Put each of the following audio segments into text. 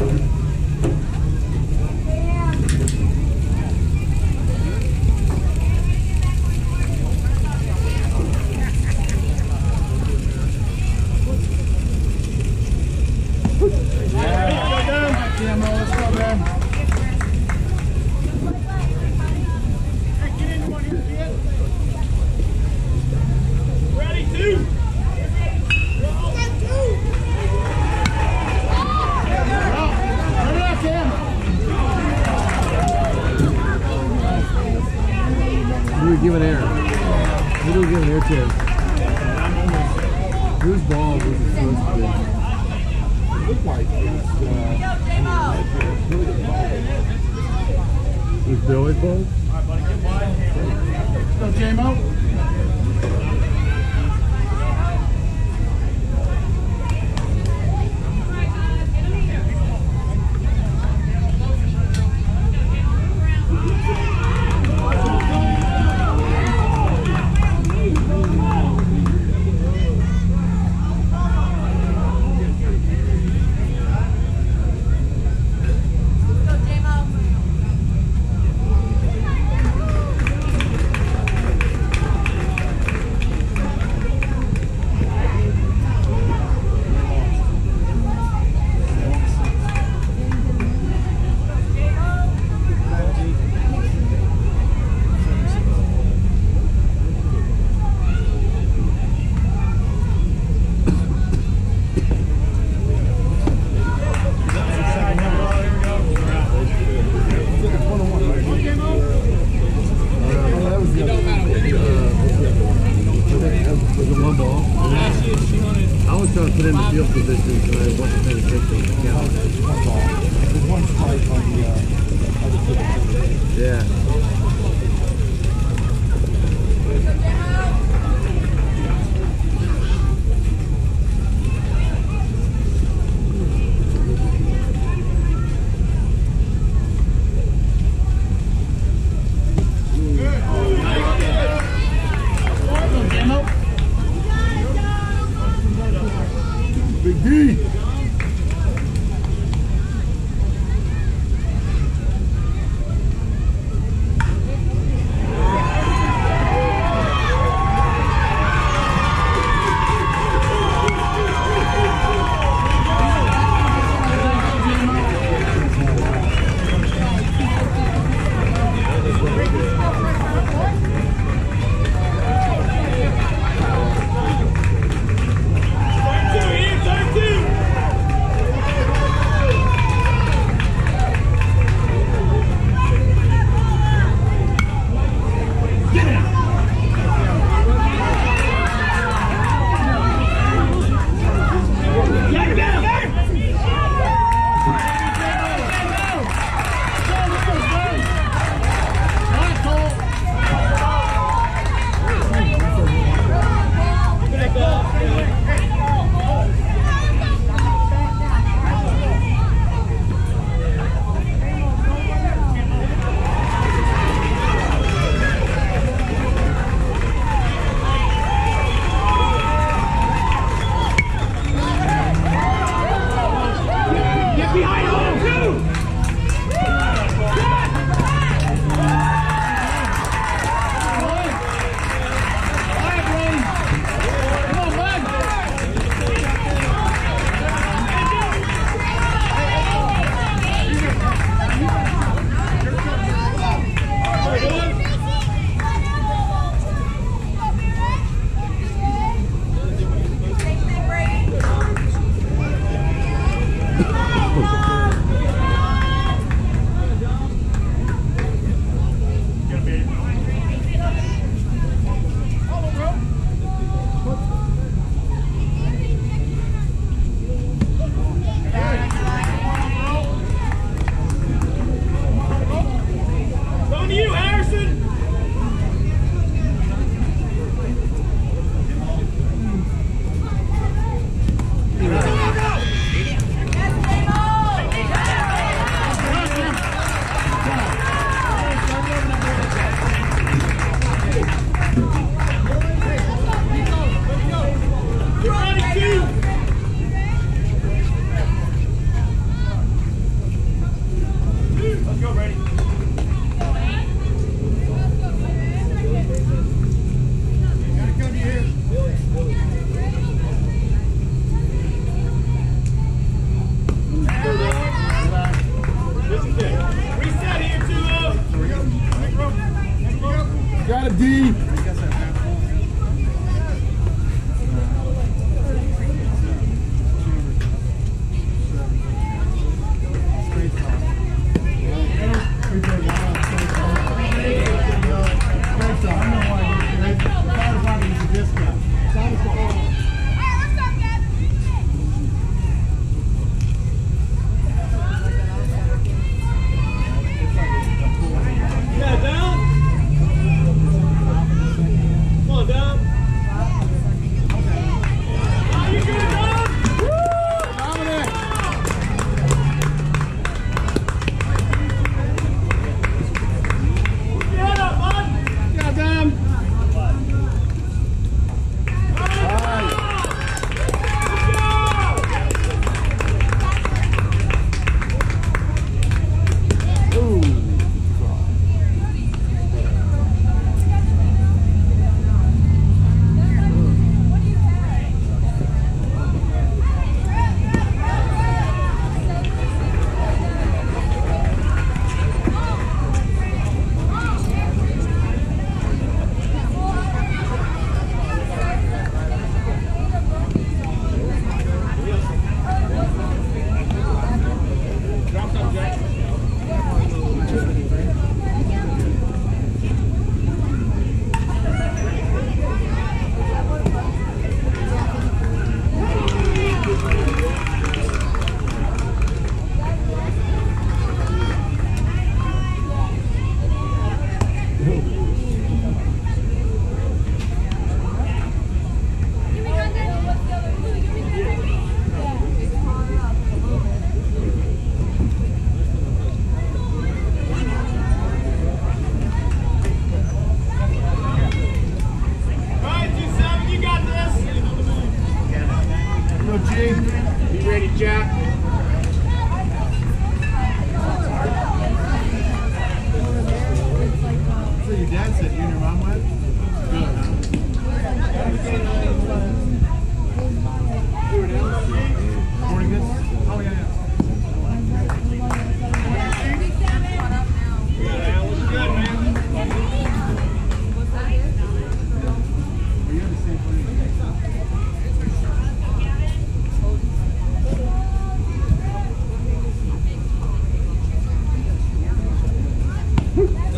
Who are we giving air? Who are we giving air to? Whose ball was it supposed to be? Looked like it's, uh, It was Billy's ball? Go, J-Mo. Put in the field I wasn't attention to count. One strike on the, other. Yeah.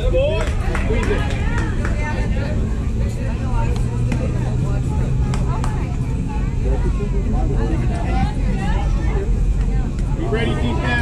You ready, defense?